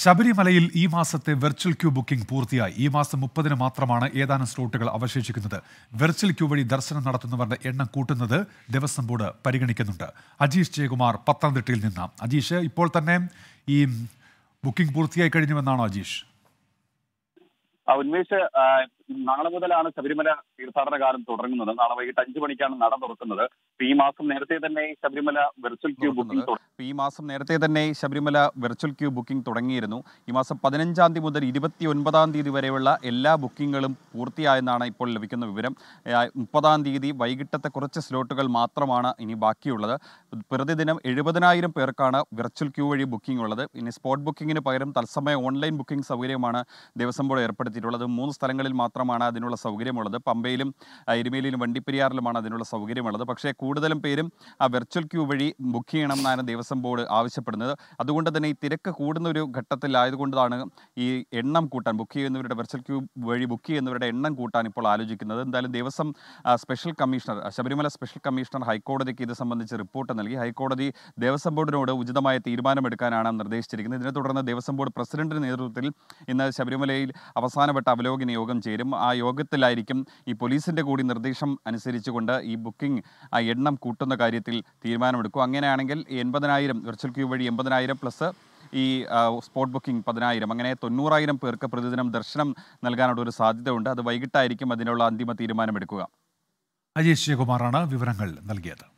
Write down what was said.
ശബരിമലയിൽ ഈ മാസത്തെ വെർച്വൽ ക്യൂ ബുക്കിംഗ് പൂർത്തിയായി. ഈ മാസം മുപ്പതിന് മാത്രമാണ് ഏതാനും സ്ലോട്ടുകൾ അവശേഷിക്കുന്നത്. വെർച്വൽ ക്യൂ വഴി ദർശനം നടത്തുന്നവരുടെ എണ്ണം കൂട്ടുന്നത് ദേവസ്വം ബോർഡ് പരിഗണിക്കുന്നുണ്ട്. അജീഷ് ജയകുമാർ പത്തനംതിട്ടയിൽ നിന്ന്. അജീഷ് ഇപ്പോൾ തന്നെ ഈ ബുക്കിംഗ് പൂർത്തിയായി കഴിഞ്ഞുവെന്നാണോ അജീഷ്? ഉന്മേഷ് നാളെ മുതലാണ് ശബരിമല തീർത്ഥാടന കാലം തുടങ്ങുന്നത്. നാളെ വൈകിട്ട് അഞ്ചു മണിക്കാണ് നട തുറക്കുന്നത്. ഈ മാസം നേരത്തെ തന്നെ ശബരിമല വെർച്വൽ ക്യൂ ബുക്കിംഗ് തുടങ്ങി. ഈ മാസം നേരത്തെ തന്നെ ശബരിമല വെർച്വൽ ക്യൂ ബുക്കിംഗ് തുടങ്ങിയിരുന്നു. ഈ മാസം പതിനഞ്ചാം തീയതി മുതൽ ഇരുപത്തി ഒൻപതാം തീയതി വരെയുള്ള എല്ലാ ബുക്കിങ്ങുകളും പൂർത്തിയായെന്നാണ് ഇപ്പോൾ ലഭിക്കുന്ന വിവരം. മുപ്പതാം തീയതി വൈകിട്ടത്തെ കുറച്ച് സ്ലോട്ടുകൾ മാത്രമാണ് ഇനി ബാക്കിയുള്ളത്. പ്രതിദിനം എഴുപതിനായിരം പേർക്കാണ് വെർച്വൽ ക്യൂ വഴി ബുക്കിംഗ് ഉള്ളത്. ഇനി സ്പോട്ട് ബുക്കിങ്ങിന് പകരം തത്സമയ ഓൺലൈൻ ബുക്കിംഗ് സൗകര്യമാണ് ദേവസ്വം ബോർഡ് ഏർപ്പെടുത്തിയിട്ടുള്ളത്. മൂന്ന് സ്ഥലങ്ങളിൽ മാത്രമാണ് അതിനുള്ള സൗകര്യമുള്ളത്. പമ്പയിലും എരുമേലിയിലും വണ്ടിപ്പെരിയാറിലുമാണ് അതിനുള്ള സൗകര്യമുള്ളത്. പക്ഷേ കൂടുതലും പേരും ആ വെർച്വൽ ക്യൂ വഴി ബുക്ക് ചെയ്യണം എന്നാണ് ദേവസ്വം ബോർഡ് ആവശ്യപ്പെടുന്നത്. അതുകൊണ്ട് തന്നെ ഈ തിരക്ക് കൂടുന്ന ഒരു ഘട്ടത്തിലായതുകൊണ്ടാണ് ഈ എണ്ണം കൂട്ടാൻ ബുക്ക് ചെയ്യുന്നവരുടെ വെർച്വൽ ക്യൂ വഴി ബുക്ക് ചെയ്യുന്നവരുടെ എണ്ണം കൂട്ടാൻ ഇപ്പോൾ ആലോചിക്കുന്നത്. എന്തായാലും Devaswom special commissioner Sabarimala special commissioner ഹൈക്കോടതിക്ക് ഇത് സംബന്ധിച്ച് റിപ്പോർട്ട് നൽകി. ഹൈക്കോടതി ദേവസ്വം ബോർഡിനോട് ഉചിതമായ തീരുമാനമെടുക്കാനാണ് നിർദ്ദേശിച്ചിരിക്കുന്നത്. ഇതിനെ തുടർന്ന് ദേവസ്വം ബോർഡ് പ്രസിഡന്റിന്റെ നേതൃത്വത്തിൽ ഇന്ന് ശബരിമലയിൽ അവസാനവട്ട അവലോകന യോഗം ചേരും. ആ യോഗത്തിലായിരിക്കും ഈ പോലീസിന്റെ കൂടി നിർദ്ദേശം അനുസരിച്ചുകൊണ്ട് ഈ ബുക്കിംഗ് എണ്ണം കൂട്ടുന്ന കാര്യത്തിൽ തീരുമാനമെടുക്കും. അങ്ങനെയാണെങ്കിൽ എൺപതിനായിരം വെർച്വൽ ക്യൂ വഴി എൺപതിനായിരം പ്ലസ് ഈ സ്പോട്ട് ബുക്കിംഗ് പതിനായിരം. അങ്ങനെ തൊണ്ണൂറായിരം പേർക്ക് പ്രതിദിനം ദർശനം നൽകാനുള്ള ഒരു സാധ്യതയുണ്ട്. അത് വൈകിട്ടായിരിക്കും അതിനുള്ള അന്തിമ തീരുമാനമെടുക്കുക. അജയ് ശ്രീകുമാറാണ് വിവരങ്ങൾ നൽകിയത്.